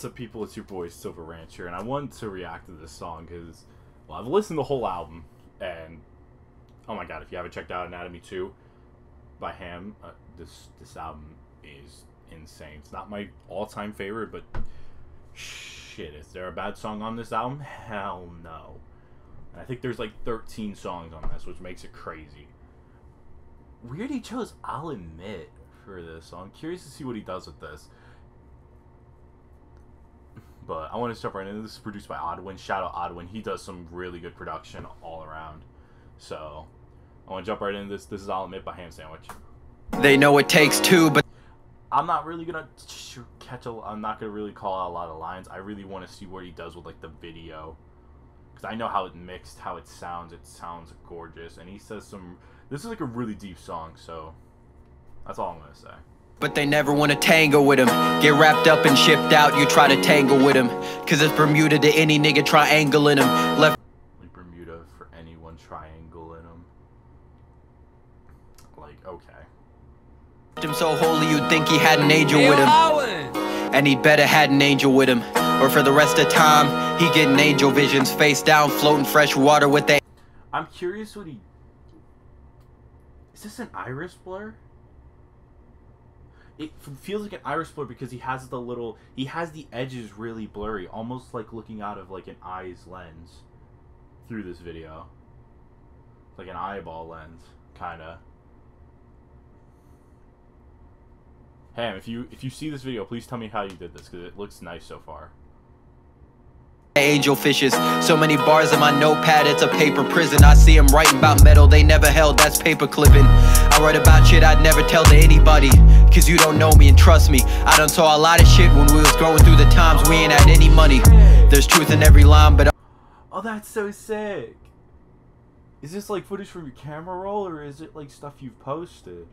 What's up, people? It's your boy Silver Rancher, and I wanted to react to this song because, well, I've listened to the whole album, and oh my god, if you haven't checked out Anatomy 2 by Ham, uh, this this album is insane. It's not my all-time favorite, but shit, is there a bad song on this album? Hell no. And I think there's like 13 songs on this, which makes it crazy. Weird he chose I'll Admit for this, so I'm curious to see what he does with this. But I want to jump right into this. is produced by Oddwin. Shout out Oddwin. He does some really good production all around. So I want to jump right into this. This is I'll Admit by Ham Sandwich. They know it takes two, but I'm not really gonna catch a. I'm not gonna really call out a lot of lines. I really want to see what he does with like the video, because I know how it mixed, how it sounds. It sounds gorgeous, and he says some. This is like a really deep song, so that's all I'm gonna say. But they never wanna tangle with him. Get wrapped up and shipped out, you try to tangle with him. Cause it's Bermuda to any nigga triangling him. Left like Bermuda for anyone triangling him. Like, okay. him so holy you'd think he had an angel with him. And he'd better had an angel with him. Or for the rest of time, he getting angel visions, face down, floating fresh water with the I'm curious what he Is this an iris blur? It feels like an iris blur because he has the little he has the edges really blurry almost like looking out of like an eye's lens through this video. Like an eyeball lens kind of Ham, if you if you see this video, please tell me how you did this because it looks nice so far angel fishes. So many bars in my notepad, it's a paper prison. I see them writing about metal they never held, that's paper clipping. I write about shit I'd never tell to anybody. Cause you don't know me and trust me. I done saw a lot of shit when we was going through the times we ain't had any money. There's truth in every line, but. Oh, that's so sick. Is this like footage from your camera roll or is it like stuff you've posted?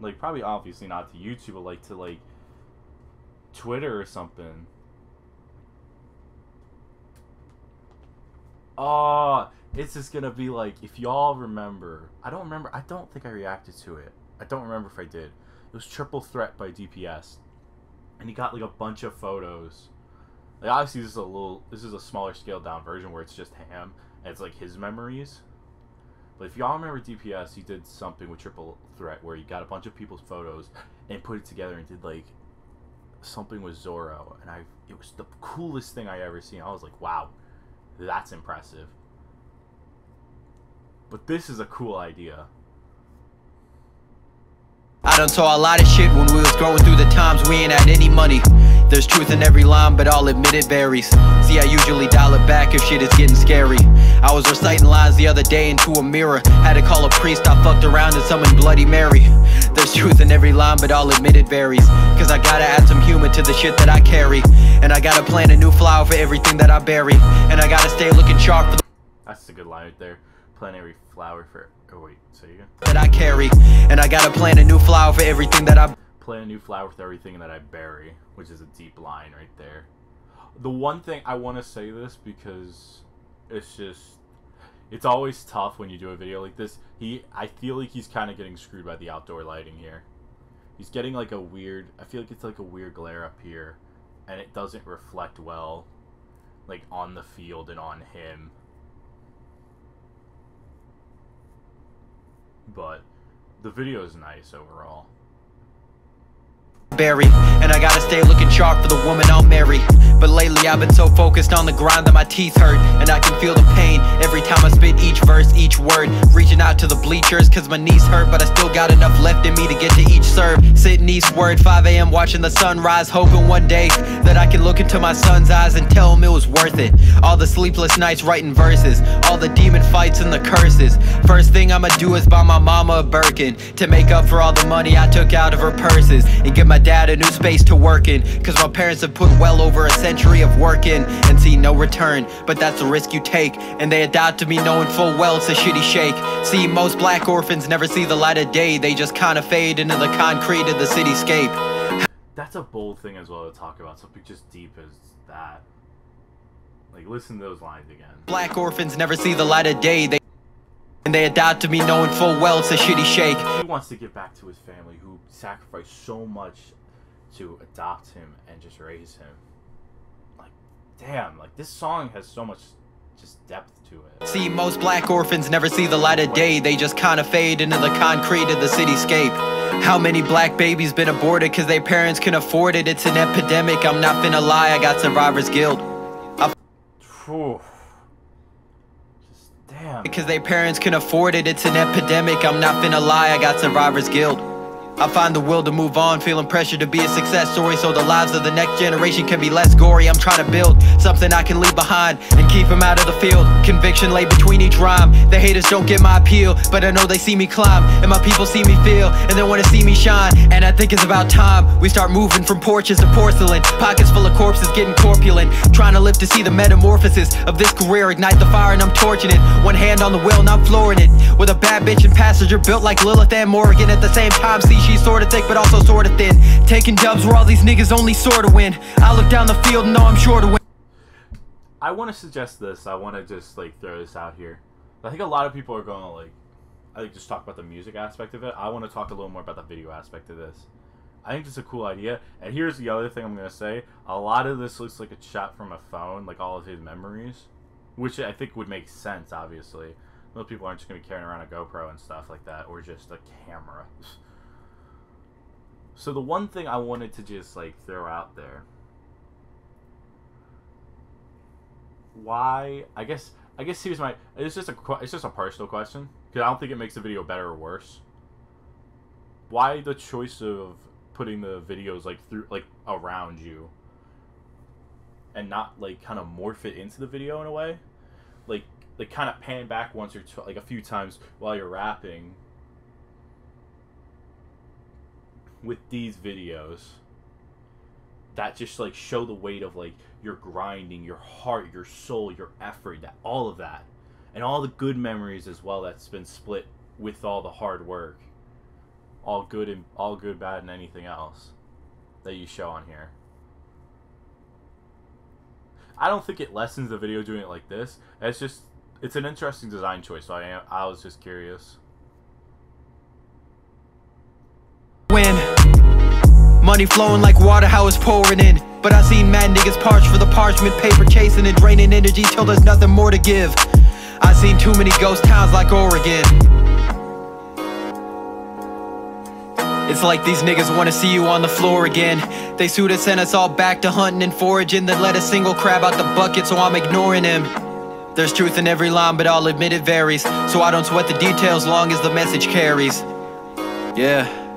Like, probably obviously not to YouTube, but like to like Twitter or something. Oh, it's just gonna be like if y'all remember. I don't remember. I don't think I reacted to it. I don't remember if I did. It was Triple Threat by DPS, and he got like a bunch of photos. Like obviously this is a little. This is a smaller scale down version where it's just Ham and it's like his memories. But if y'all remember DPS, he did something with Triple Threat where he got a bunch of people's photos and put it together and did like something with Zoro, and I it was the coolest thing I ever seen. I was like, wow that's impressive. But this is a cool idea. I done saw a lot of shit when we was going through the times we ain't had any money. There's truth in every line, but I'll admit it varies. See, I usually dial it back if shit is getting scary. I was reciting lines the other day into a mirror. Had to call a priest, I fucked around and summoned Bloody Mary. There's truth in every line, but I'll admit it varies. Cause I gotta add some humor to the shit that I carry. And I gotta plant a new flower for everything that I bury. And I gotta stay looking sharp for the That's a good line right there. Plant every flower for. Oh, wait, say again. That I carry. And I gotta plant a new flower for everything that I. Plant a new flower with everything that I bury. Which is a deep line right there. The one thing I want to say this because it's just it's always tough when you do a video like this. He, I feel like he's kind of getting screwed by the outdoor lighting here. He's getting like a weird, I feel like it's like a weird glare up here, and it doesn't reflect well, like on the field and on him. But the video is nice overall. And I gotta stay looking sharp for the woman I'll marry. But lately I've been so focused on the grind that my teeth hurt And I can feel the pain every time I spit each verse, each word. Reaching out to the bleachers cause my knees hurt But I still got enough left in me to get to each serve. Sitting eastward, 5am watching the sunrise Hoping one day that I can look into my son's eyes And tell him it was worth it. All the sleepless nights writing verses All the demon fights and the curses. First thing I'ma do is buy my mama a Birkin To make up for all the money I took out of her purses And give my dad a new space to work in Cause my parents have put well over a century of work in and see no return. But that's the risk you take. And they adopted me knowing full well it's a shitty shake. See, most black orphans never see the light of day. They just kind of fade into the concrete of the cityscape. That's a bold thing as well to talk about, something just deep as that. Like, listen to those lines again. Black orphans never see the light of day. They and they adopted me knowing full well it's a shitty shake. He wants to give back to his family who sacrificed so much to adopt him and just raise him. Damn, like this song has so much just depth to it. See, most black orphans never see the light of day. They just kind of fade into the concrete of the cityscape. How many black babies been aborted because their parents can afford it? It's an epidemic. I'm not finna lie, I got survivor's guilt. Just damn. Because their parents can afford it, it's an epidemic. I'm not finna lie, I got survivor's guilt. I find the will to move on, feeling pressure to be a success story so the lives of the next generation can be less gory. I'm trying to build something I can leave behind and keep them out of the field. Conviction lay between each rhyme. The haters don't get my appeal, but I know they see me climb and my people see me feel and they wanna see me shine. And I think it's about time we start moving from porches to porcelain. Pockets full of corpses getting corpulent. Trying to live to see the metamorphosis of this career. Ignite the fire and I'm torching it. One hand on the wheel and I'm flooring it. With a bad bitch and passenger built like Lilith and Morgan. At the same time, see she's sorta thick but also sorta thin. Taking dubs where all these niggas only sorta win. I look down the field and know I'm sure to win. I want to suggest this. I want to just like throw this out here. I think a lot of people are going to like, I think just talk about the music aspect of it. I want to talk a little more about the video aspect of this. I think it's a cool idea. And here's the other thing I'm gonna say: a lot of this looks like a shot from a phone, like all of his memories, which I think would make sense. Obviously, most people aren't just gonna be carrying around a GoPro and stuff like that, or just a camera. So the one thing I wanted to just like throw out there why i guess i guess here's my it's just a it's just a personal question because i don't think it makes the video better or worse. Why the choice of putting the videos like through like around you and not like kind of morph it into the video in a way? Like like kind of pan back once or tw- like a few times while you're rapping with these videos that just like show the weight of like your grinding, your heart, your soul, your effort, that all of that, and all the good memories as well that's been split with all the hard work, all good and all good, bad, and anything else that you show on here. I don't think it lessens the video doing it like this. It's just it's an interesting design choice. So I am I was just curious. Money flowing like water, how it's pouring in. But I seen mad niggas parch for the parchment paper, chasing and draining energy till there's nothing more to give. I seen too many ghost towns like Oregon. It's like these niggas wanna see you on the floor again. They sued us, sent us all back to hunting and foraging, then let a single crab out the bucket, so I'm ignoring him. There's truth in every line, but I'll admit it varies. So I don't sweat the details long as the message carries. Yeah.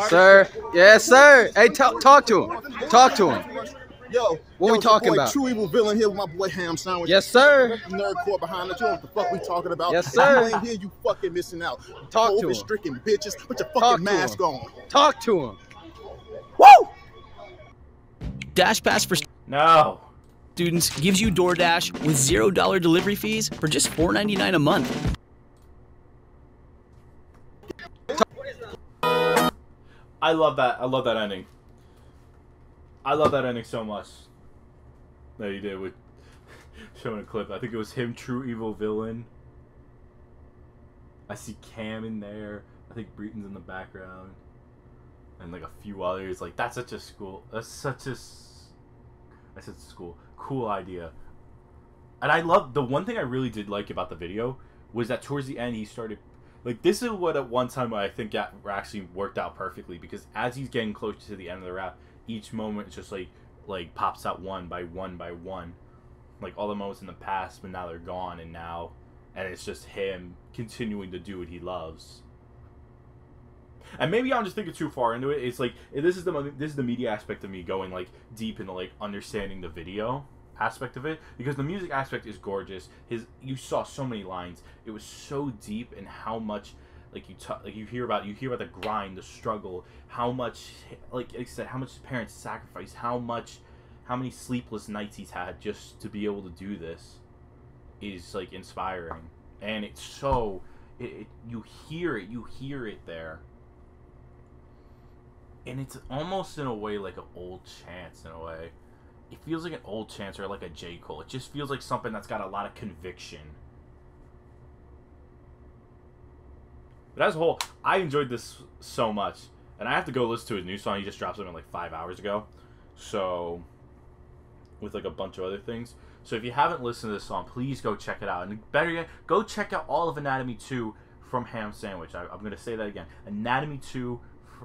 Yes, sir. Yes, sir. Hey, talk, talk to him. Talk to him. Yo, What yo, we talking boy, about? True evil villain here with my boy Ham Sandwich. Yes, sir. Nerd core behind us. You know what the fuck we talking about? Yes, If sir. You ain't here, you fucking missing out. Talk to him. stricken bitches. Put your fucking to mask on. Talk to him. Woo! Dash Pass for No. students gives you DoorDash with $0 delivery fees for just $4.99 a month. I love that. I love that ending. I love that ending so much. That he did with showing a clip. I think it was him, True Evil Villain. I see Cam in there. I think Breeton's in the background, and like a few others. Like that's such a school. That's such a. I said school. Cool idea. And I love the one thing I really did like about the video was that towards the end he started like this is what at one time I think got, actually worked out perfectly because as he's getting closer to the end of the rap, each moment is just like like pops out one by one by one, like all the moments in the past, but now they're gone and now, and it's just him continuing to do what he loves. And maybe I'm just thinking too far into it. It's like this is the this is the media aspect of me going like deep into like understanding the video aspect of it because the music aspect is gorgeous. His you saw so many lines. It was so deep in how much like you ta- like you hear about you hear about the grind, the struggle, how much like I said, how much his parents sacrificed, how much how many sleepless nights he's had just to be able to do this is like inspiring. And it's so it, it you hear it, you hear it there. And it's almost in a way like an old chance in a way it feels like an old chance or like a J. Cole. It just feels like something that's got a lot of conviction. But as a whole, I enjoyed this so much, and I have to go listen to his new song. He just dropped something like five hours ago, so with like a bunch of other things. So if you haven't listened to this song, please go check it out. And better yet, go check out all of Anatomy 2 from Ham Sandwich. I, am going to say that again. Anatomy 2 fr-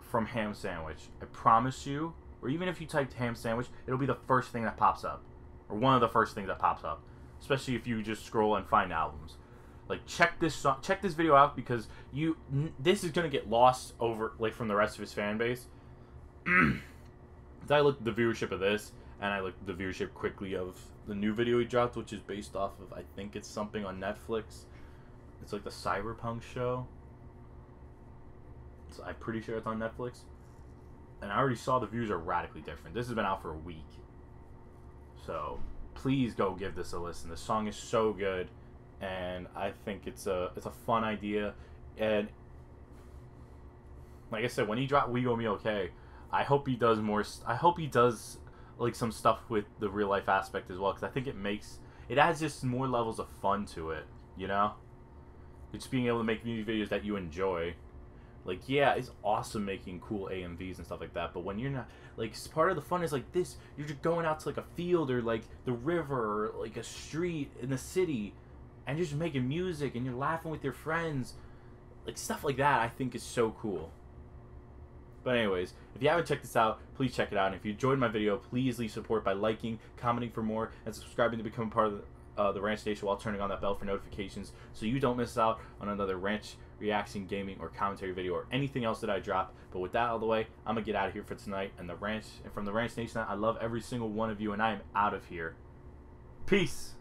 from Ham Sandwich. I promise you, or even if you typed Ham Sandwich, it'll be the first thing that pops up. Or one of the first things that pops up. Especially if you just scroll and find albums. Like check this song, check this video out because you this is gonna get lost over like from the rest of his fan base. I looked at the viewership of this, and I looked at the viewership quickly of the new video he dropped, which is based off of I think it's something on Netflix. It's like the Cyberpunk show. So I'm pretty sure it's on Netflix. And I already saw the views are radically different. This has been out for a week. So please go give this a listen. The song is so good and I think it's a it's a fun idea and like I said when he dropped We Go Me Okay I hope he does more I hope he does like some stuff with the real life aspect as well because I think it makes it adds just more levels of fun to it you know just being able to make music videos that you enjoy like yeah it's awesome making cool amvs and stuff like that but when you're not like part of the fun is like this you're just going out to like a field or like the river or like a street in the city and you're just making music and you're laughing with your friends like stuff like that i think is so cool. But anyways if you haven't checked this out please check it out and if you enjoyed my video please leave support by liking commenting for more and subscribing to become a part of the, uh, the ranch nation while turning on that bell for notifications so you don't miss out on another ranch reaction gaming or commentary video or anything else that i drop. But with that out of the way i'm gonna get out of here for tonight and the ranch and from the ranch nation i love every single one of you and i am out of here. Peace